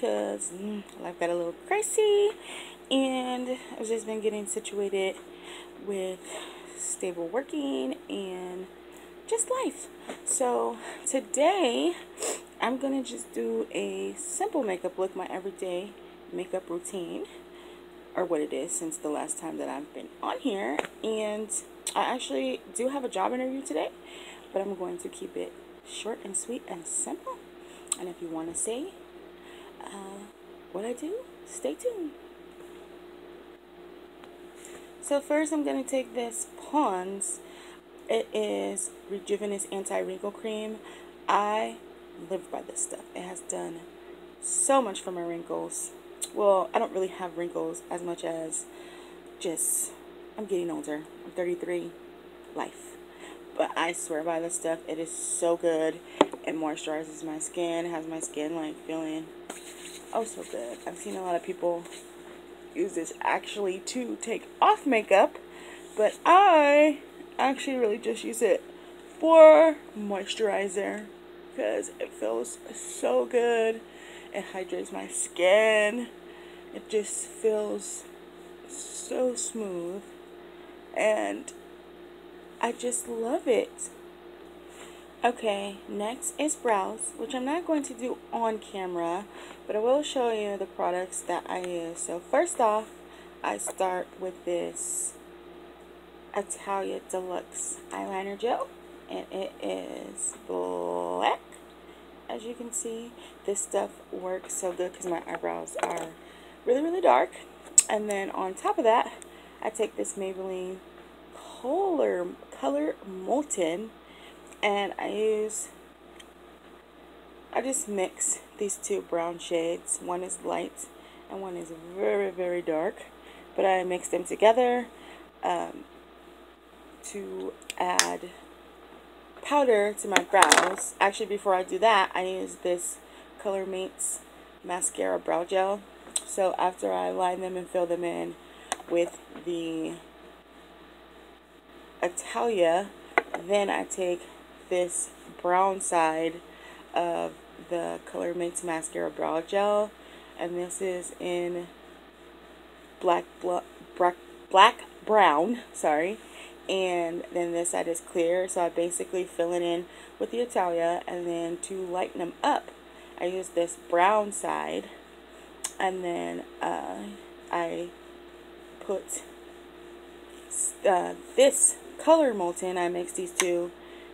because mm, life got a little crazy, and I've just been getting situated with stable working and just life. So today, I'm gonna just do a simple makeup look, my everyday makeup routine, or what it is since the last time that I've been on here, and I actually do have a job interview today, but I'm going to keep it short and sweet and simple. And if you want to see uh, what I do, stay tuned. So first I'm going to take this Pond's. It is Rejuveness Anti-Wrinkle Cream. I live by this stuff. It has done so much for my wrinkles. Well, I don't really have wrinkles as much as just, I'm getting older. I'm 33. Life. But I swear by this stuff, it is so good. It moisturizes my skin, has my skin like feeling oh so good. I've seen a lot of people use this actually to take off makeup, but I actually really just use it for moisturizer because it feels so good. It hydrates my skin. It just feels so smooth and I just love it. Okay, next is brows, which I'm not going to do on camera, but I will show you the products that I use. So first off, I start with this Italia Deluxe Eyeliner Gel, and it is black. As you can see, this stuff works so good because my eyebrows are really, really dark. And then on top of that, I take this Maybelline Color color Molten and I use I just mix these two brown shades. One is light and one is very very dark but I mix them together um, to add powder to my brows. Actually before I do that I use this Color Mates mascara brow gel. So after I line them and fill them in with the Italia, then I take this brown side of the Color Mates Mascara Brow Gel, and this is in black, black, black brown, sorry, and then this side is clear, so I basically fill it in with the Italia, and then to lighten them up, I use this brown side, and then uh, I put uh, this color molten, I mix these two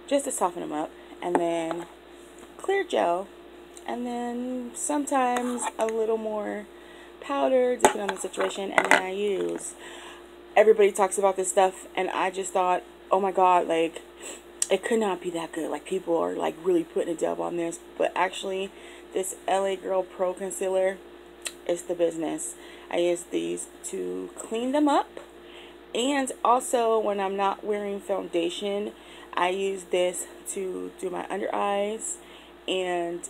just to soften them up. And then clear gel. And then sometimes a little more powder, depending on the situation. And then I use, everybody talks about this stuff. And I just thought, oh my god, like, it could not be that good. Like, people are, like, really putting a dub on this. But actually, this LA Girl Pro Concealer is the business. I use these to clean them up and also when I'm not wearing foundation I use this to do my under eyes and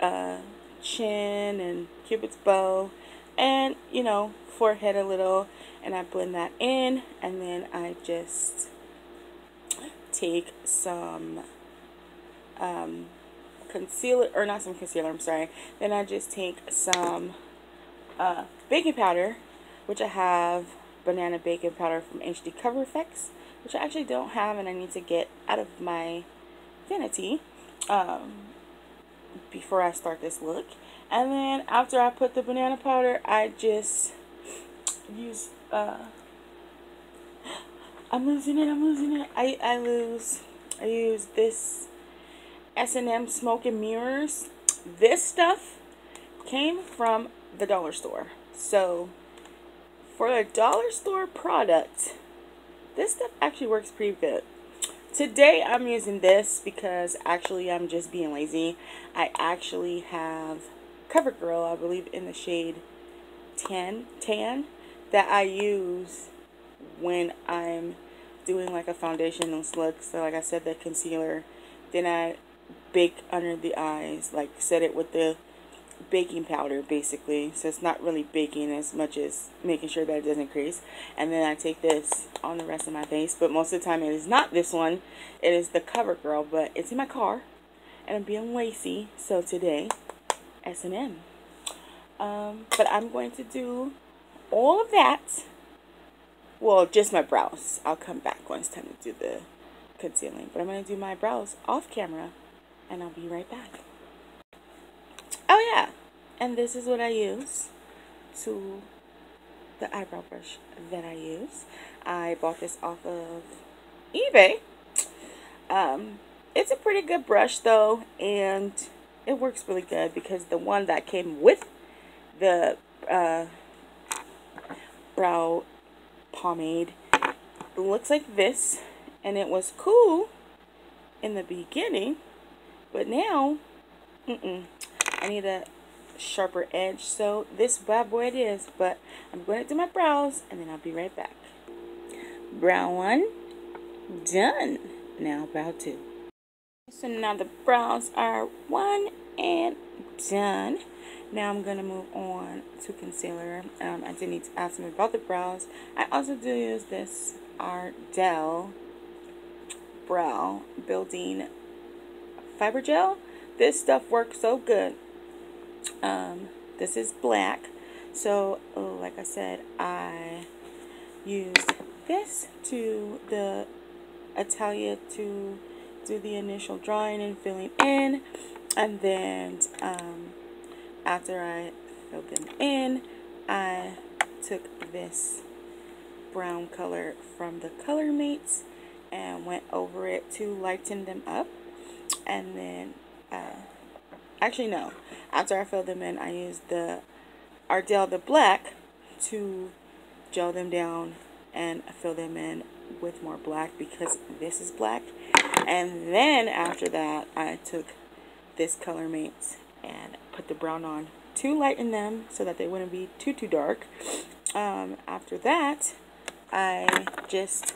uh, chin and cupid's bow and you know forehead a little. And I blend that in and then I just take some um, concealer or not some concealer I'm sorry. Then I just take some uh, baking powder which I have banana baking powder from HD Cover Effects, which I actually don't have and I need to get out of my vanity. Um, before I start this look. And then after I put the banana powder, I just use, uh, I'm losing it, I'm losing it. I, I lose, I use this S&M Smoke and Mirrors. This stuff came from the dollar store. So, for a dollar store product, this stuff actually works pretty good. Today I'm using this because actually I'm just being lazy. I actually have CoverGirl, I believe in the shade tan, tan that I use when I'm doing like a foundation look. So like I said, the concealer. Then I bake under the eyes, like set it with the baking powder basically so it's not really baking as much as making sure that it doesn't crease and then I take this on the rest of my face but most of the time it is not this one it is the CoverGirl but it's in my car and I'm being lacy. So today, S&M. Um, but I'm going to do all of that. Well, just my brows. I'll come back when it's time to do the concealing. But I'm going to do my brows off camera and I'll be right back. Oh yeah, and this is what I use to the eyebrow brush that I use. I bought this off of eBay. Um, it's a pretty good brush though, and it works really good because the one that came with the uh, brow pomade looks like this, and it was cool in the beginning, but now, mm-mm, I need a sharper edge. So this bad boy it is, but I'm going to do my brows and then I'll be right back. Brow one, done. Now brow two. So now the brows are one and done. Now I'm going to move on to concealer. Um, I did need to ask them about the brows. I also do use this Ardell Brow Building Fiber Gel. This stuff works so good. Um, this is black. So, oh, like I said, I used this to the Italia to do the initial drawing and filling in. And then um, after I filled them in, I took this brown color from the Color Mates and went over it to lighten them up. And then uh, Actually, no. After I filled them in, I used the Ardell the Black to gel them down and fill them in with more black because this is black. And then after that, I took this Color Mates and put the brown on to lighten them so that they wouldn't be too, too dark. Um, after that, I just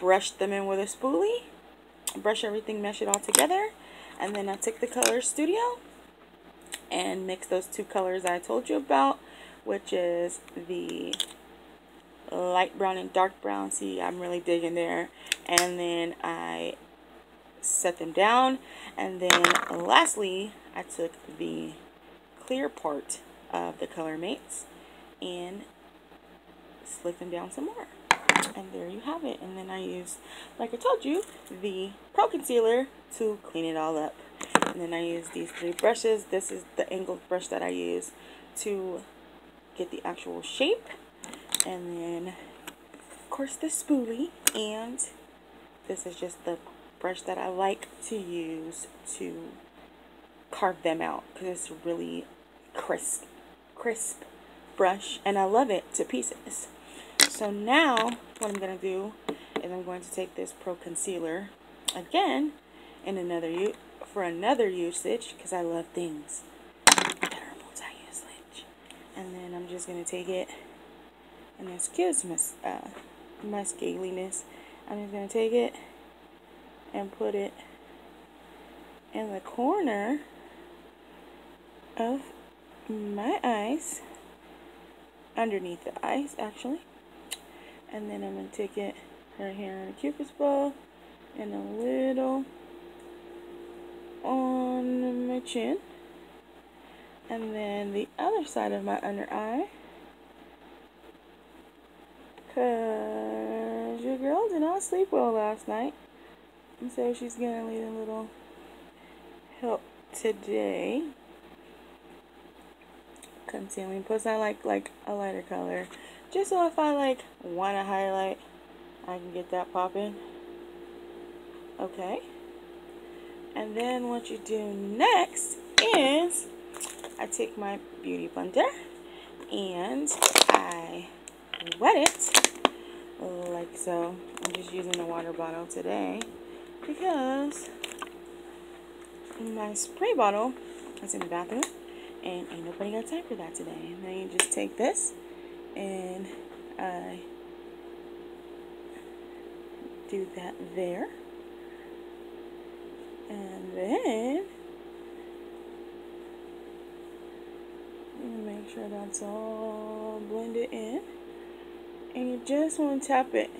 brushed them in with a spoolie, brush everything, mesh it all together, and then I took the Color Studio and mix those two colors I told you about, which is the light brown and dark brown. See, I'm really digging there. And then I set them down. And then lastly, I took the clear part of the Color Mates and slick them down some more and there you have it. And then I use like I told you the pro concealer to clean it all up. And then I use these three brushes. This is the angled brush that I use to get the actual shape. And then of course the spoolie. And this is just the brush that I like to use to carve them out. Because it's really crisp crisp brush. And I love it to pieces. So now what I'm going to do is I'm going to take this Pro Concealer again in another for another usage because I love things that are multi-usage. And then I'm just going to take it and excuse my, uh, my scaliness. I'm just going to take it and put it in the corner of my eyes underneath the eyes actually and then I'm going to take it right here on a cupid's bow and a little on my chin. And then the other side of my under eye. Because your girl did not sleep well last night. And so she's gonna need a little help today. Concealing plus I like like a lighter color just so if I like want to highlight, I can get that popping. Okay. And then what you do next is I take my beauty blender and I wet it like so. I'm just using a water bottle today because my spray bottle is in the bathroom and ain't nobody got time for that today. And then you just take this and I do that there. And then make sure that's all blended in. And you just want to tap it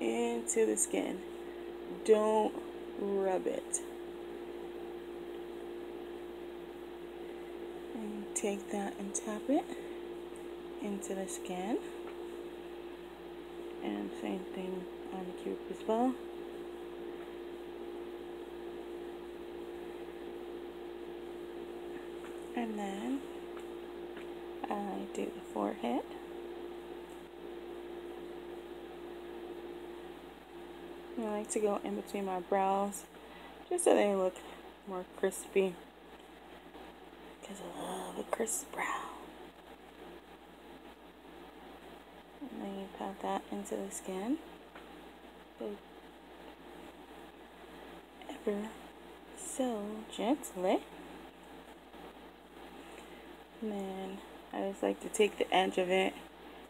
into the skin. Don't rub it. And take that and tap it into the skin. And same thing on the cube as well. And then I do the forehead. I like to go in between my brows just so they look more crispy because I love a crisp brow. And then you pat that into the skin. Ever so gently. And then I just like to take the edge of it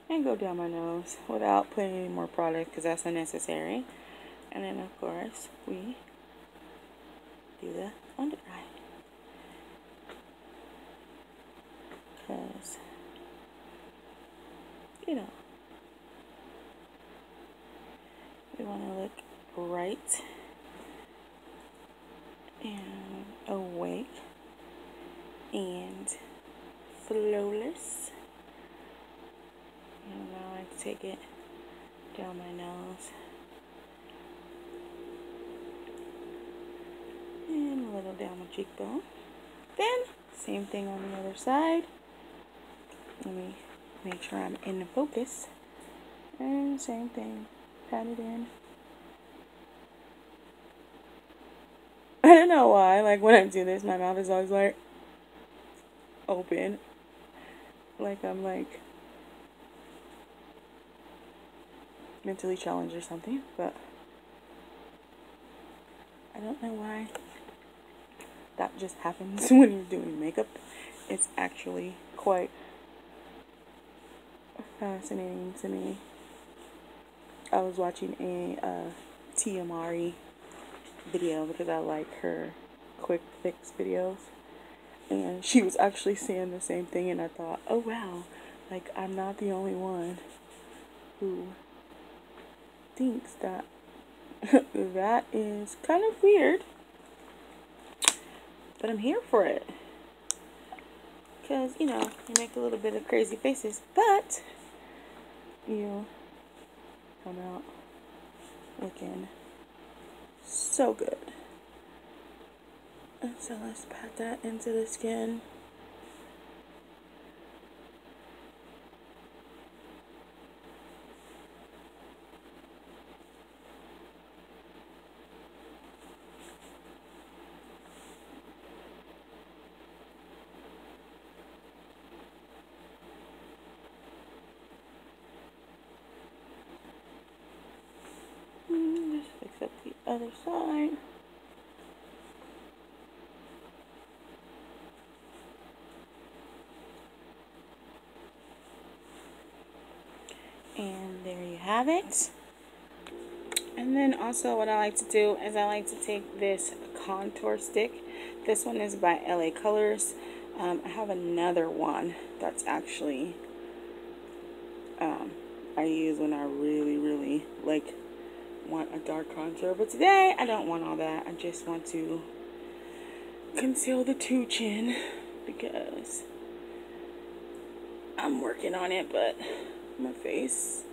and go down my nose without putting any more product because that's unnecessary. And then of course we do the under eye. Because, you know, we want to look bright and awake and flawless. And now I take it down my nose. And a little down my cheekbone. Then, same thing on the other side. Let me make sure I'm in the focus. And same thing. Pat it in. I don't know why. Like when I do this, my mouth is always like open. Like I'm like mentally challenged or something, but I don't know why that just happens when you're doing makeup. It's actually quite fascinating to me. I was watching a uh, video because I like her quick fix videos. And she was actually saying the same thing, and I thought, oh wow, like I'm not the only one who thinks that that is kind of weird. But I'm here for it. Because, you know, you make a little bit of crazy faces, but you come out looking so good. And so let's pat that into the skin. Other side. And there you have it. And then also what I like to do is I like to take this contour stick. This one is by LA Colors. Um, I have another one that's actually um, I use when I really, really like want a dark contour. But today, I don't want all that. I just want to conceal the two chin because I'm working on it, but my face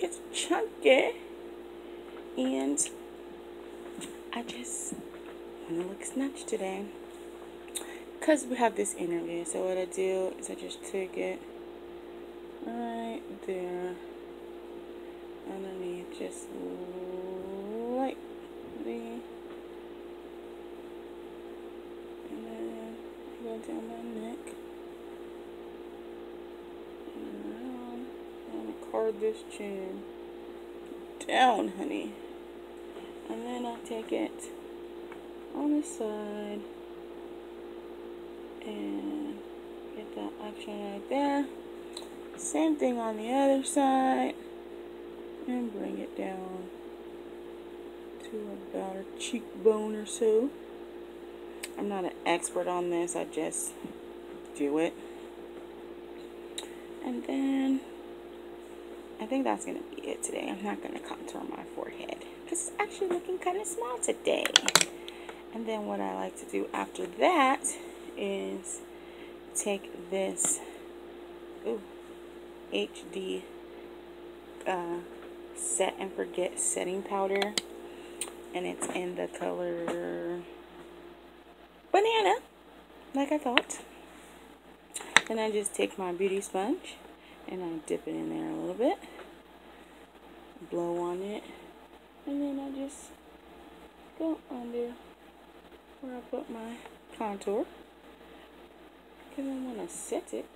gets chunky. And I just want to look snatched today. Because we have this interview. So what I do is I just take it right there underneath just lightly. And then go down my neck. And around and card this chin down honey. And then I'll take it on the side and get that action right there. Same thing on the other side and bring it down to about a cheekbone or so. I'm not an expert on this, I just do it. And then I think that's going to be it today. I'm not going to contour my forehead because it's actually looking kind of small today. And then what I like to do after that is take this ooh, HD uh, Set and Forget setting powder. And it's in the color Banana, like I thought. Then I just take my beauty sponge and I dip it in there a little bit. Blow on it. And then I just go under where I put my contour. Because I want to set it.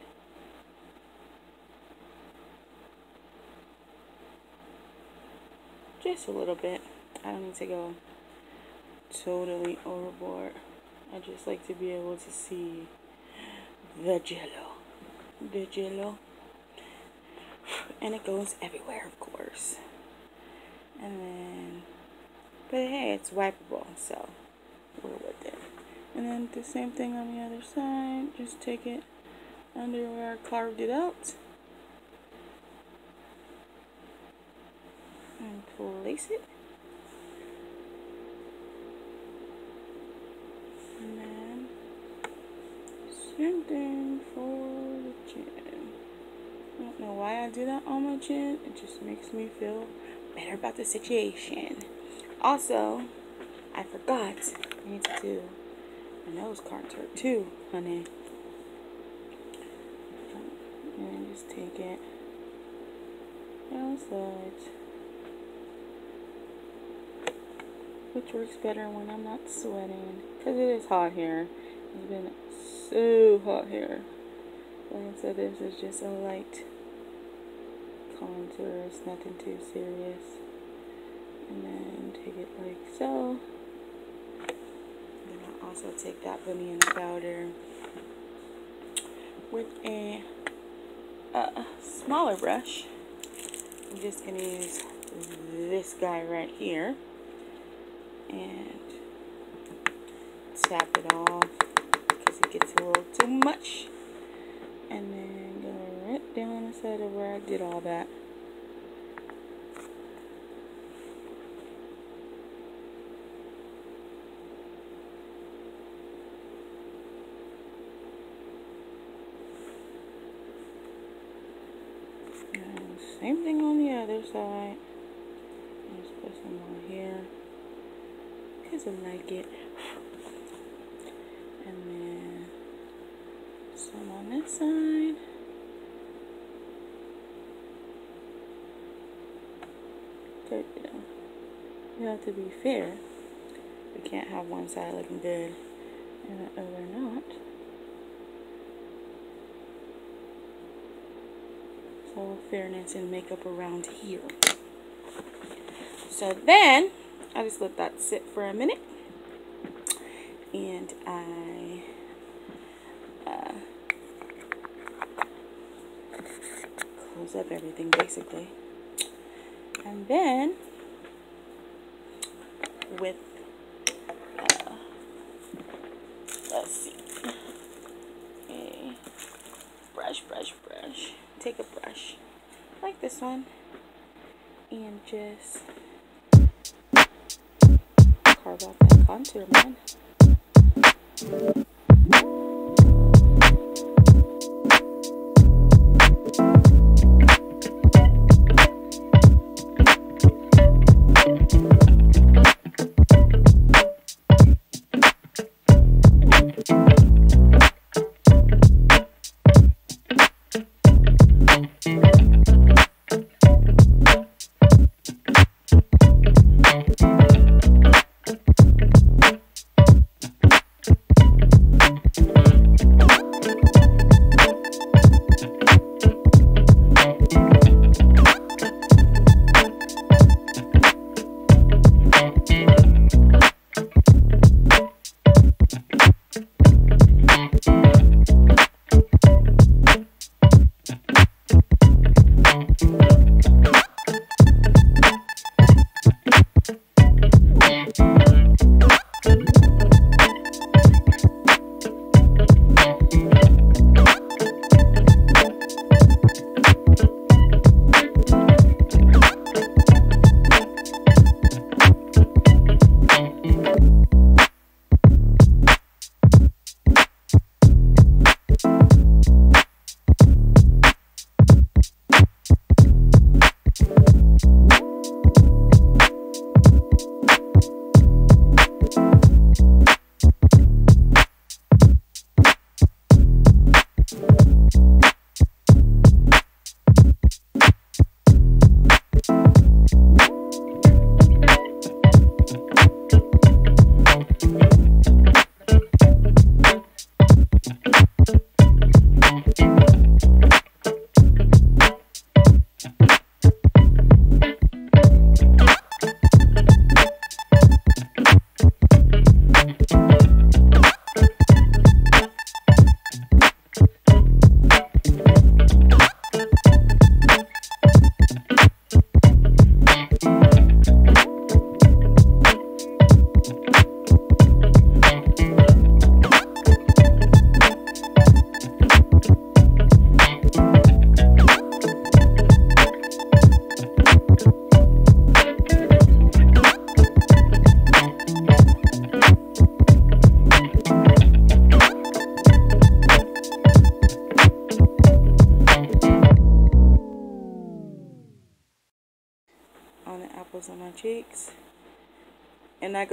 Just a little bit. I don't need to go totally overboard. I just like to be able to see the jello. The jello. And it goes everywhere, of course. And then, but hey, it's wipeable, so we're with it. And then the same thing on the other side. Just take it under where I carved it out. Place it. And then same thing for the chin. I don't know why I do that on my chin. It just makes me feel better about the situation. Also, I forgot I need to do my nose contour too, honey. And just take it outside. Which works better when I'm not sweating. Because it is hot here. It's been so hot here. I said, this is just a light contour. It's nothing too serious. And then take it like so. Then I'll also take that banana powder with a, a smaller brush. I'm just going to use this guy right here and tap it off because it gets a little too much. And then go right down the side of where I did all that. Same thing on the other side just put some more here I like it. And then some on this side. But you you have to be fair. You can't have one side looking good and the other not. So fairness in makeup around here. So then I just let that sit for a minute. And I uh, close up everything basically. And then with, uh, let's see, a brush, brush, brush. Take a brush like this one and just carve out that contour, man.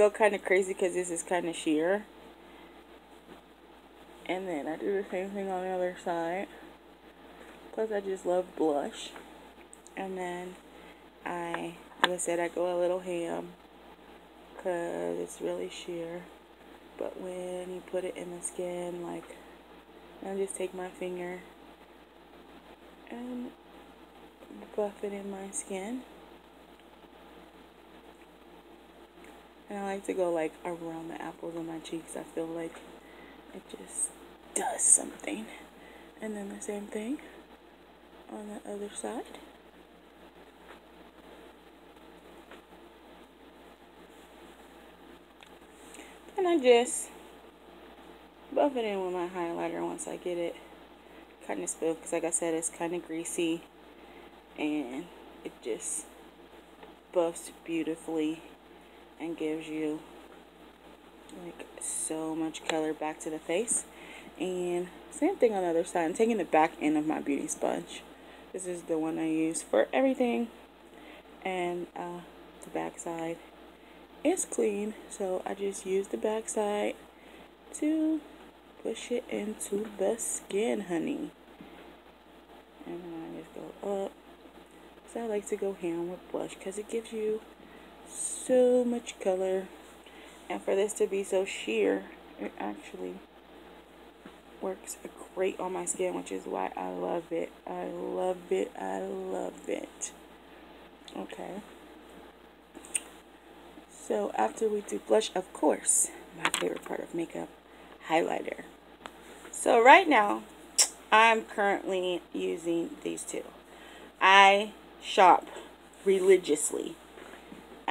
Go kind of crazy because this is kind of sheer. And then I do the same thing on the other side. Plus I just love blush. And then I, like I said, I go a little ham because it's really sheer. But when you put it in the skin, like, I just take my finger and buff it in my skin. And I like to go like around the apples of my cheeks. I feel like it just does something. And then the same thing on the other side. And I just buff it in with my highlighter once I get it kind of spilled because like I said it's kind of greasy and it just buffs beautifully and gives you like so much color back to the face. And same thing on the other side. I'm taking the back end of my beauty sponge. This is the one I use for everything. And uh, the back side is clean. So I just use the back side to push it into the skin honey. And then I just go up. So I like to go ham with blush because it gives you so much color and for this to be so sheer it actually works great on my skin which is why I love it. I love it. I love it. Okay. So after we do blush of course my favorite part of makeup highlighter. So right now I'm currently using these two. I shop religiously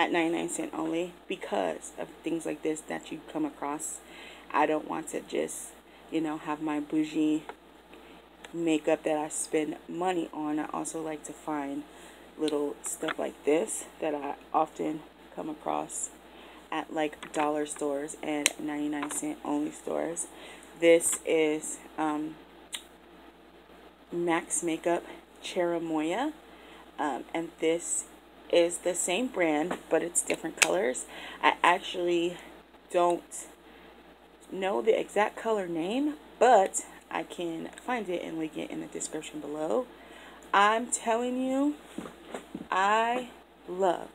at 99 cent only because of things like this that you come across. I don't want to just, you know, have my bougie makeup that I spend money on. I also like to find little stuff like this that I often come across at like dollar stores and 99 cent only stores. This is um, Max Makeup Cherimoya. Um, and this is the same brand, but it's different colors. I actually don't know the exact color name, but I can find it and link it in the description below. I'm telling you, I love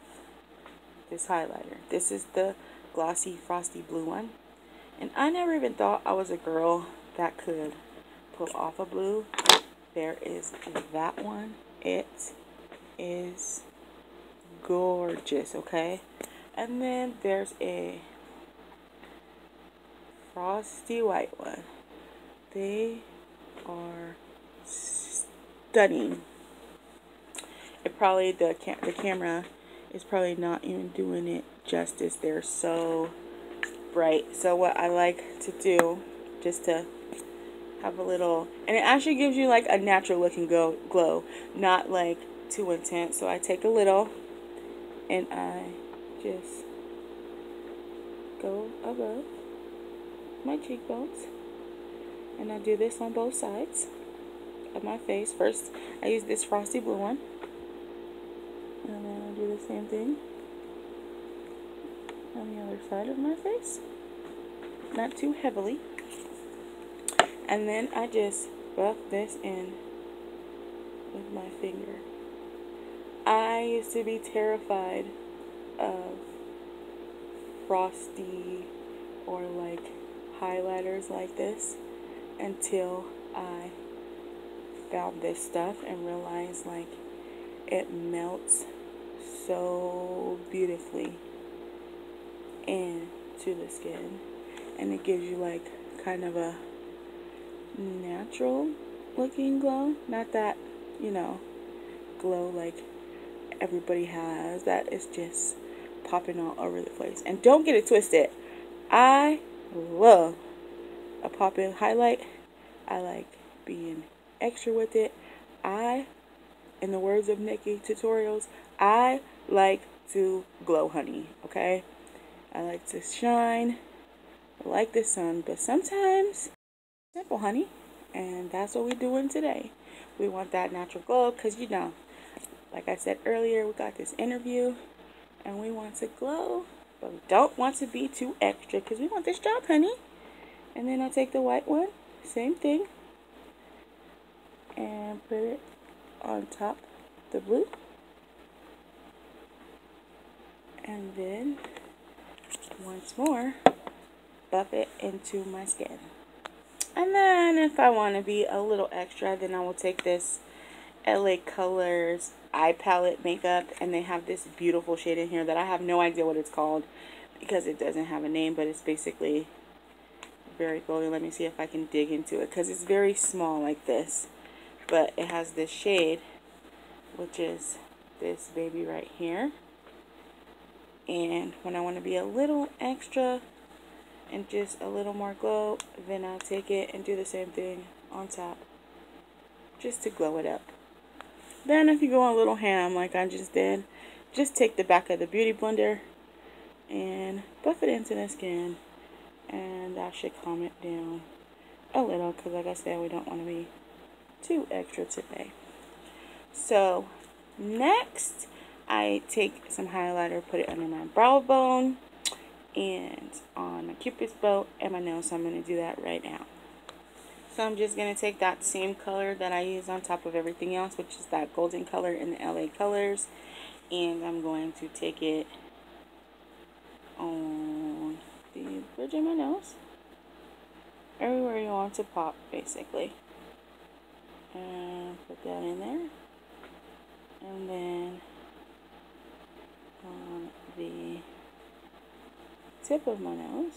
this highlighter. This is the glossy frosty blue one. And I never even thought I was a girl that could pull off a blue. There is that one. It is gorgeous, okay? And then there's a frosty white one. They are stunning. It probably the ca the camera is probably not even doing it justice. They're so bright. So what I like to do just to have a little and it actually gives you like a natural looking glow not like too intense. So I take a little and I just go above my cheekbones and I do this on both sides of my face. First, I use this frosty blue one and then I do the same thing on the other side of my face. Not too heavily. And then I just buff this in with my finger. I used to be terrified of frosty or like highlighters like this until I found this stuff and realized like it melts so beautifully into the skin. And it gives you like kind of a natural looking glow. Not that you know glow like everybody has that is just popping all over the place. And don't get it twisted. I love a pop-in highlight. I like being extra with it. I, in the words of NikkieTutorials, I like to glow, honey. Okay? I like to shine like the sun, but sometimes simple, honey. And that's what we're doing today. We want that natural glow because, you know, like I said earlier, we got this interview And we want to glow, but we don't want to be too extra because we want this job, honey. And then I'll take the white one, same thing, and put it on top the blue. And then once more, buff it into my skin. And then if I want to be a little extra, then I will take this LA Colors eye palette makeup and they have this beautiful shade in here that I have no idea what it's called because it doesn't have a name but it's basically very golden. Let me see if I can dig into it because it's very small like this but it has this shade which is this baby right here and when I want to be a little extra and just a little more glow then I take it and do the same thing on top just to glow it up then if you go on a little ham like I just did just take the back of the beauty blender and buff it into the skin and that should calm it down a little because like I said we don't want to be too extra today. So next I take some highlighter put it under my brow bone and on my cupid's bow and my nails so I'm going to do that right now so I'm just going to take that same color that I use on top of everything else which is that golden color in the LA colors. And I'm going to take it on the bridge of my nose. Everywhere you want to pop basically. And put that in there. And then on the tip of my nose.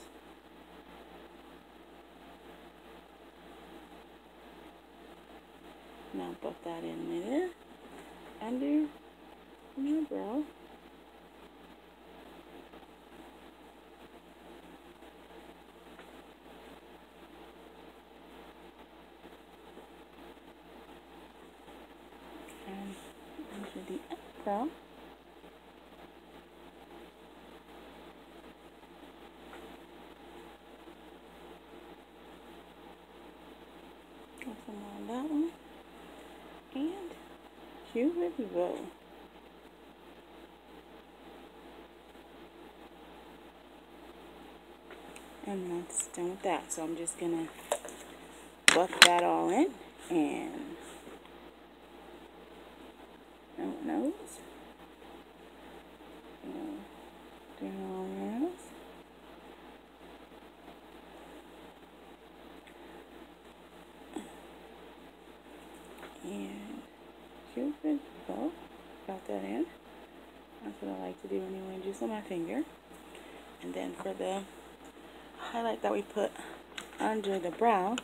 Now put that in there, under my brow. And under the eyebrow. Nothing on that one. And we go. And that's done with that. So I'm just going to buff that all in. And no nose. Down your nose. and Cupid bow. Got that in. That's what I like to do anyway, just on my finger. And then for the highlight that we put under the brow,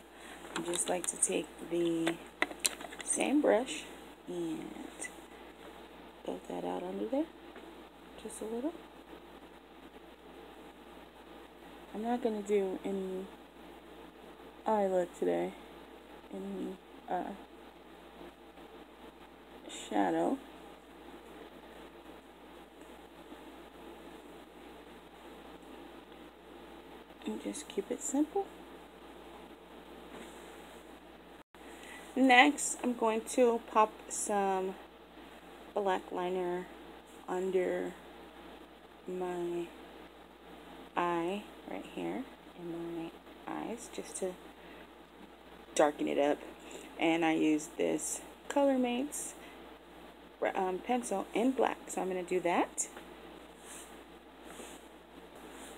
I just like to take the same brush and build that out under there, just a little. I'm not going to do any eye look today, any uh, shadow. Just keep it simple. Next, I'm going to pop some black liner under my eye right here in my eyes just to darken it up and I use this Color Mates um, pencil in black. So I'm going to do that.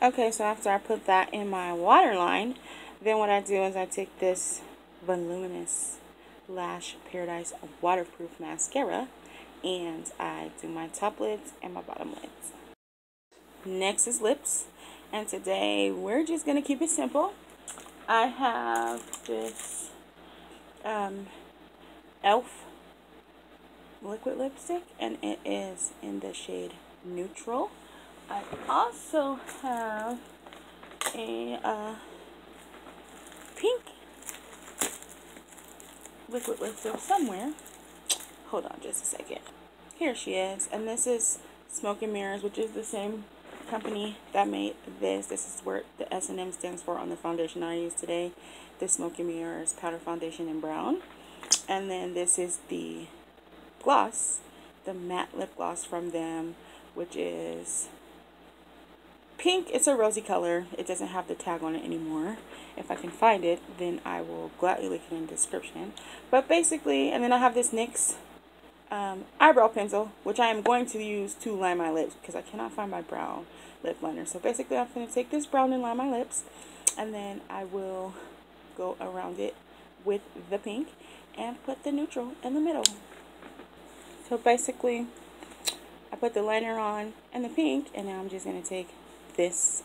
Okay, so after I put that in my waterline, then what I do is I take this Voluminous Lash Paradise Waterproof Mascara and I do my top lids and my bottom lids. Next is lips. And today we're just going to keep it simple. I have this um, e.l.f liquid lipstick and it is in the shade neutral I also have a uh, pink liquid lipstick somewhere. Hold on just a second. Here she is and this is Smoke and Mirrors which is the same company that made this. This is where the S&M stands for on the foundation I use today the Smoke and Mirrors powder foundation in brown. And then this is the gloss, the matte lip gloss from them, which is pink. It's a rosy color. It doesn't have the tag on it anymore. If I can find it, then I will gladly link it in the description. But basically, and then I have this NYX um, eyebrow pencil, which I am going to use to line my lips because I cannot find my brown lip liner. So basically, I'm going to take this brown and line my lips, and then I will go around it with the pink and put the neutral in the middle. So basically, I put the liner on and the pink, and now I'm just going to take this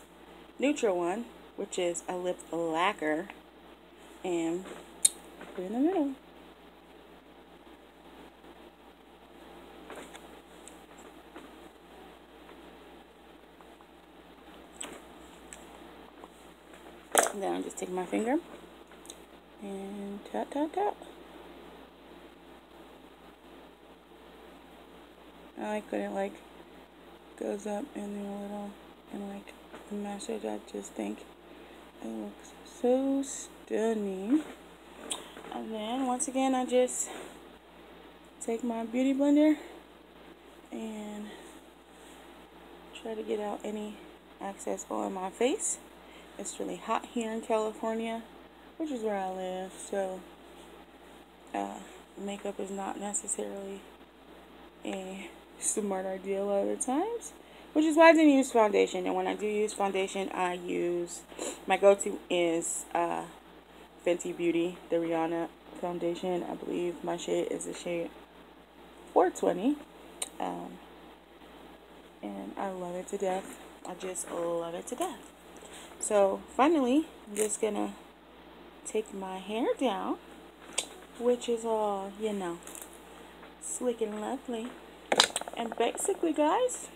neutral one, which is a lip lacquer, and put it in the middle. And then I'll just take my finger and tap, tap, tap. I like when it like goes up then a little and like the message. I just think it looks so stunning. And then once again, I just take my beauty blender and try to get out any excess oil on my face. It's really hot here in California, which is where I live, so uh, makeup is not necessarily a smart idea a lot of the times, which is why I didn't use foundation. And when I do use foundation, I use my go-to is uh, Fenty Beauty, the Rihanna foundation. I believe my shade is the shade 420, um, and I love it to death. I just love it to death. So finally, I'm just gonna take my hair down, which is all, you know, slick and lovely. And basically, guys,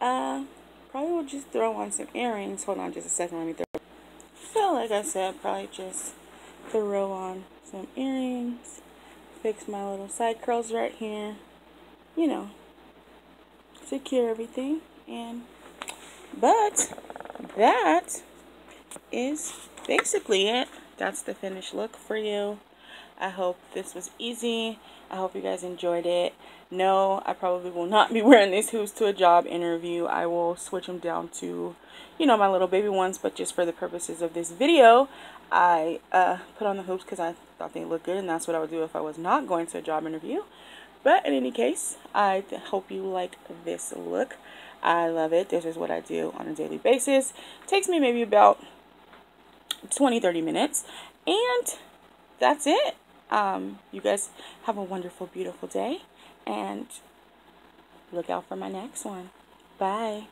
uh, probably will just throw on some earrings. Hold on just a second, let me throw. So, like I said, probably just throw on some earrings, fix my little side curls right here, you know, secure everything, and, but, that is basically it. That's the finished look for you. I hope this was easy. I hope you guys enjoyed it. No, I probably will not be wearing these hoops to a job interview. I will switch them down to, you know, my little baby ones. But just for the purposes of this video, I uh, put on the hoops because I thought they looked good. And that's what I would do if I was not going to a job interview. But in any case, I hope you like this look. I love it. This is what I do on a daily basis. It takes me maybe about 20 30 minutes. And that's it. Um, you guys have a wonderful, beautiful day. And look out for my next one. Bye.